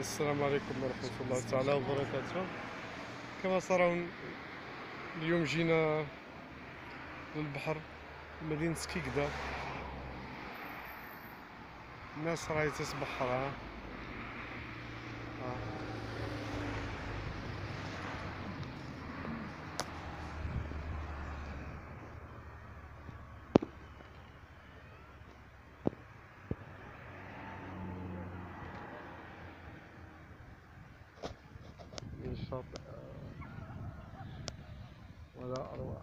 السلام عليكم ورحمة الله تعالى وبركاته. كما ترون اليوم جينا للبحر مدينة كيكدا الناس راهي تسبح راه. آه. من شاطئ ولا أروع